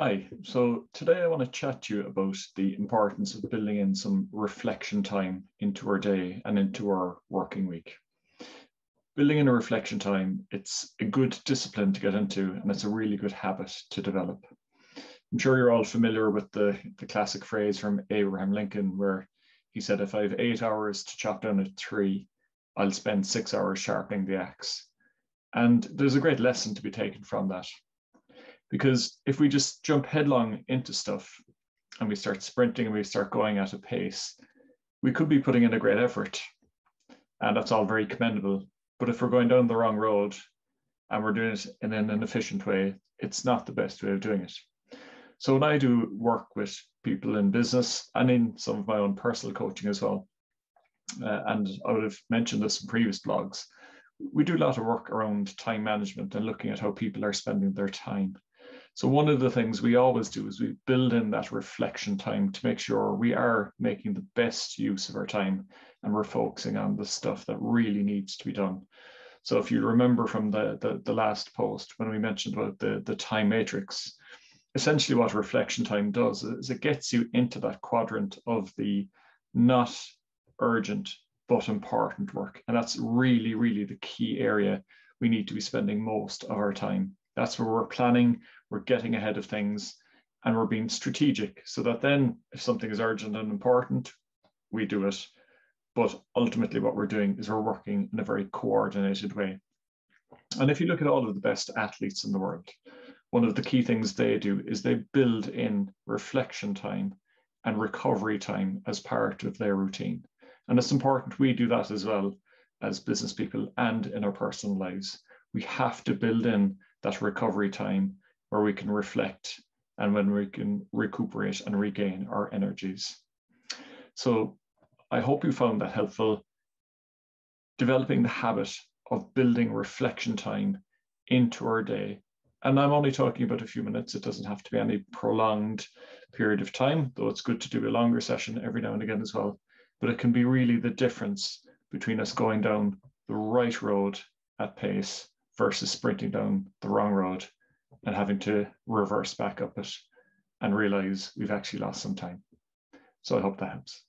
Hi, so today I want to chat to you about the importance of building in some reflection time into our day and into our working week. Building in a reflection time, it's a good discipline to get into and it's a really good habit to develop. I'm sure you're all familiar with the, the classic phrase from Abraham Lincoln where he said, if I have eight hours to chop down a tree, I'll spend six hours sharpening the axe. And there's a great lesson to be taken from that because if we just jump headlong into stuff and we start sprinting and we start going at a pace, we could be putting in a great effort. And that's all very commendable. But if we're going down the wrong road and we're doing it in an inefficient way, it's not the best way of doing it. So when I do work with people in business and in some of my own personal coaching as well, uh, and I would have mentioned this in previous blogs, we do a lot of work around time management and looking at how people are spending their time. So one of the things we always do is we build in that reflection time to make sure we are making the best use of our time and we're focusing on the stuff that really needs to be done. So if you remember from the, the, the last post when we mentioned about the, the time matrix, essentially what reflection time does is it gets you into that quadrant of the not urgent but important work. And that's really, really the key area we need to be spending most of our time. That's where we're planning, we're getting ahead of things and we're being strategic so that then if something is urgent and important, we do it. But ultimately, what we're doing is we're working in a very coordinated way. And if you look at all of the best athletes in the world, one of the key things they do is they build in reflection time and recovery time as part of their routine. And it's important we do that as well as business people and in our personal lives. We have to build in that recovery time where we can reflect and when we can recuperate and regain our energies. So I hope you found that helpful. Developing the habit of building reflection time into our day. And I'm only talking about a few minutes. It doesn't have to be any prolonged period of time, though it's good to do a longer session every now and again as well. But it can be really the difference between us going down the right road at pace versus sprinting down the wrong road and having to reverse back up it and realize we've actually lost some time. So I hope that helps.